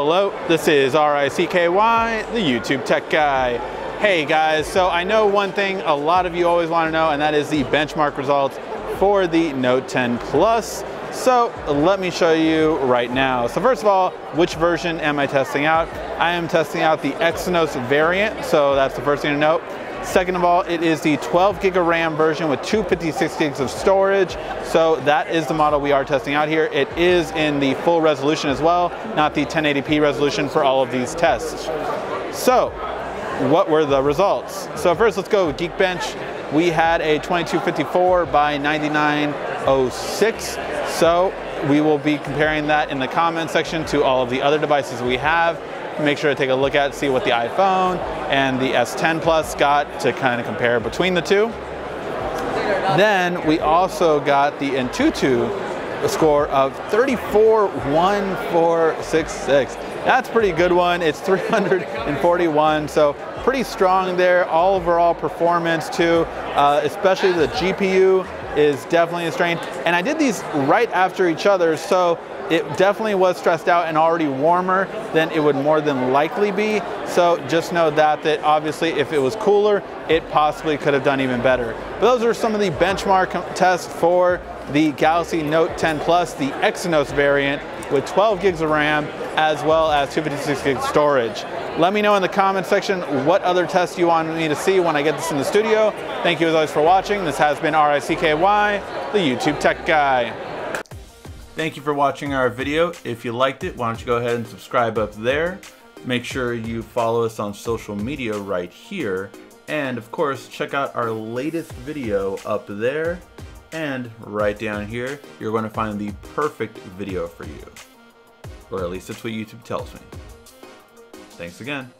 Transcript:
Hello, this is R-I-C-K-Y, the YouTube Tech Guy. Hey guys, so I know one thing a lot of you always want to know, and that is the benchmark results for the Note 10 Plus. So let me show you right now. So first of all, which version am I testing out? I am testing out the Exynos variant, so that's the first thing to note. Second of all, it is the 12 gig of RAM version with 256 gigs of storage. So that is the model we are testing out here. It is in the full resolution as well, not the 1080p resolution for all of these tests. So what were the results? So first let's go with Geekbench. We had a 2254 by 9906. So we will be comparing that in the comment section to all of the other devices we have make sure to take a look at, see what the iPhone and the S10 Plus got to kind of compare between the two. Then we also got the Antutu score of 341466. That's pretty good one. It's 341, so pretty strong there. All overall performance too, uh, especially the GPU is definitely a strength. And I did these right after each other, so it definitely was stressed out and already warmer than it would more than likely be. So just know that, that obviously if it was cooler, it possibly could have done even better. But those are some of the benchmark tests for the Galaxy Note 10 Plus, the Exynos variant with 12 gigs of RAM as well as 256 gigs storage. Let me know in the comment section what other tests you want me to see when I get this in the studio. Thank you as always for watching. This has been R-I-C-K-Y, the YouTube Tech Guy. Thank you for watching our video. If you liked it, why don't you go ahead and subscribe up there. Make sure you follow us on social media right here. And of course, check out our latest video up there. And right down here, you're going to find the perfect video for you. Or at least that's what YouTube tells me. Thanks again.